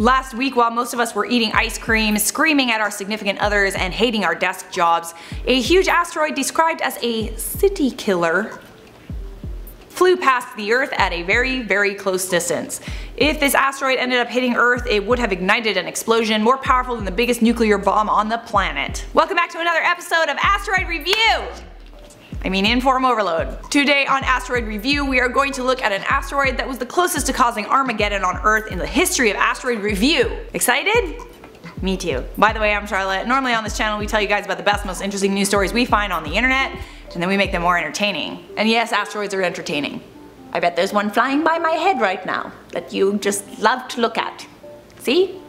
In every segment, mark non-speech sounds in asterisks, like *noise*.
Last week, while most of us were eating ice cream, screaming at our significant others, and hating our desk jobs, a huge asteroid described as a city killer flew past the Earth at a very, very close distance. If this asteroid ended up hitting Earth, it would have ignited an explosion more powerful than the biggest nuclear bomb on the planet. Welcome back to another episode of Asteroid Review! I mean inform overload. Today on Asteroid Review we are going to look at an asteroid that was the closest to causing Armageddon on Earth in the history of Asteroid Review. Excited? Me too. By the way, I'm Charlotte. Normally on this channel we tell you guys about the best, most interesting news stories we find on the internet, and then we make them more entertaining. And yes, asteroids are entertaining. I bet there's one flying by my head right now that you just love to look at. See?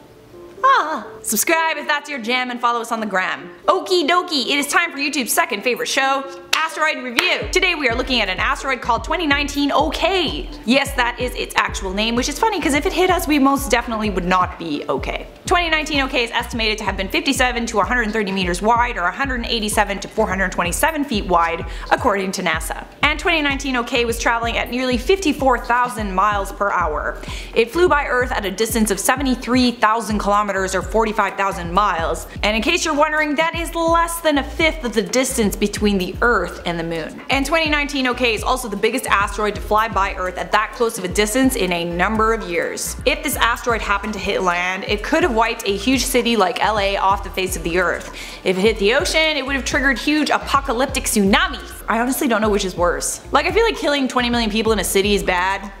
Ah. Subscribe if that's your jam and follow us on the gram. Okie dokie, it is time for YouTube's second favorite show, asteroid review. Today we are looking at an asteroid called 2019 OK. Yes, that is its actual name, which is funny because if it hit us, we most definitely would not be okay. 2019 OK is estimated to have been 57 to 130 meters wide or 187 to 427 feet wide, according to NASA. And 2019 OK was traveling at nearly 54,000 miles per hour. It flew by Earth at a distance of 73,000 kilometers or 45,000 miles. And in case you're wondering, that is less than a fifth of the distance between the Earth and the moon. And 2019 OK is also the biggest asteroid to fly by Earth at that close of a distance in a number of years. If this asteroid happened to hit land, it could have wiped a huge city like LA off the face of the Earth. If it hit the ocean, it would have triggered huge apocalyptic tsunamis. I honestly don't know which is worse. Like I feel like killing 20 million people in a city is bad,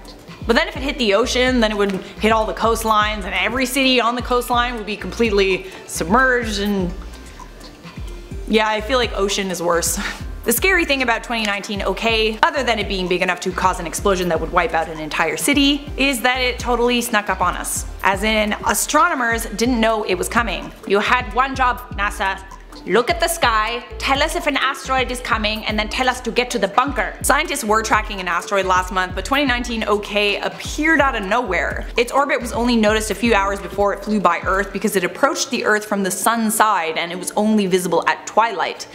but then if it hit the ocean, then it would hit all the coastlines and every city on the coastline would be completely submerged and yeah, I feel like ocean is worse. *laughs* The scary thing about 2019 OK, other than it being big enough to cause an explosion that would wipe out an entire city, is that it totally snuck up on us. As in, astronomers didn't know it was coming. You had one job, NASA, look at the sky, tell us if an asteroid is coming, and then tell us to get to the bunker. Scientists were tracking an asteroid last month, but 2019 OK appeared out of nowhere. Its orbit was only noticed a few hours before it flew by Earth because it approached the Earth from the sun side and it was only visible at twilight.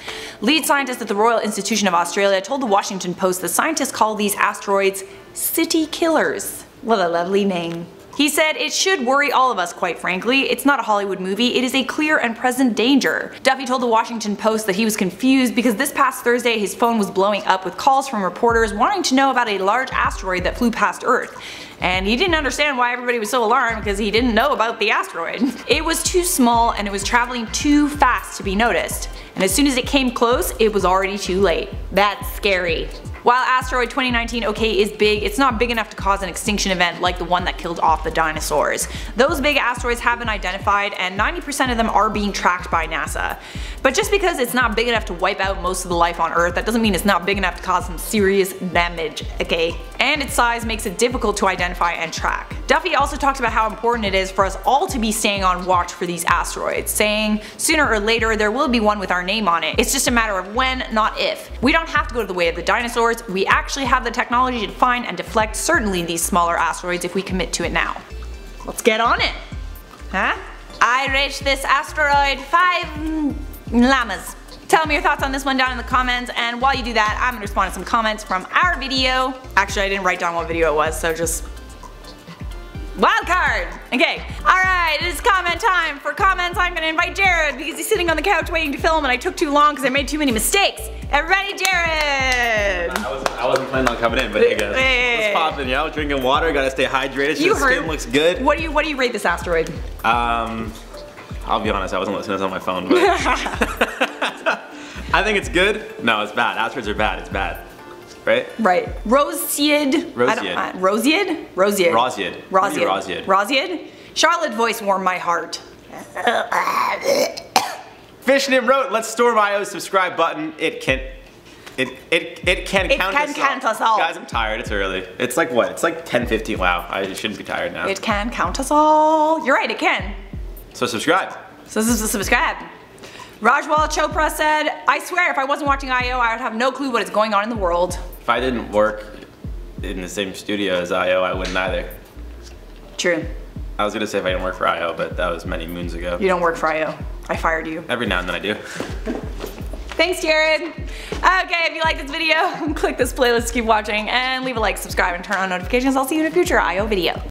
Lead scientists at the Royal Institution of Australia told the Washington Post that scientists call these asteroids city killers. What a lovely name. He said, it should worry all of us quite frankly, it's not a Hollywood movie, it is a clear and present danger. Duffy told the Washington Post that he was confused because this past Thursday his phone was blowing up with calls from reporters wanting to know about a large asteroid that flew past Earth. And he didn't understand why everybody was so alarmed because he didn't know about the asteroid. *laughs* It was too small and it was traveling too fast to be noticed. And as soon as it came close, it was already too late. That's scary. While asteroid 2019 OK is big, it's not big enough to cause an extinction event like the one that killed off the dinosaurs. Those big asteroids have been identified and 90% of them are being tracked by NASA. But just because it's not big enough to wipe out most of the life on Earth, that doesn't mean it's not big enough to cause some serious damage, okay? And its size makes it difficult to identify and track. Duffy also talked about how important it is for us all to be staying on watch for these asteroids, saying sooner or later there will be one with our name on it. It's just a matter of when, not if. We don't have to go to the way of the dinosaurs, we actually have the technology to find and deflect certainly these smaller asteroids if we commit to it now. Let's get on it! Huh? I rate this asteroid 5 llamas. Tell me your thoughts on this one down in the comments and while you do that I'm gonna respond to some comments from our video. Actually I didn't write down what video it was so just Wild card! Okay, alright, it is comment time. For comments, I'm gonna invite Jarred because he's sitting on the couch waiting to film and I took too long because I made too many mistakes. Everybody, Jarred! I I planning on coming in, but hey guys. Hey. What's poppin', yo? Drinking water, gotta stay hydrated you heard, skin looks good. What do you what do you rate this asteroid? Um, I'll be honest, I wasn't listening to this on my phone, but *laughs* *laughs* I think it's good. No, it's bad. Asteroids are bad, it's bad right? Right. Roseid. Roseid. Uh, Roseid? Roseid. Roseid. Roseid. Roseid. Charlotte's voice warmed my heart. Fishnim wrote, let's storm IO's subscribe button. It can it it it can it count, can us, count all. us all. Guys, I'm tired. It's early. It's like what? It's like 10:50. Wow, I shouldn't be tired now. It can count us all. You're right. It can. So subscribe. So, subscribe. Rajwal Chopra said, I swear if I wasn't watching IO, I would have no clue what is going on in the world. If I didn't work in the same studio as IO, I wouldn't either. True. I was gonna say if I didn't work for IO, but that was many moons ago. You don't work for IO. I fired you. Every now and then I do. Thanks, Jarred. Okay, if you like this video, *laughs* click this playlist to keep watching and leave a like, subscribe, and turn on notifications. I'll see you in a future IO video.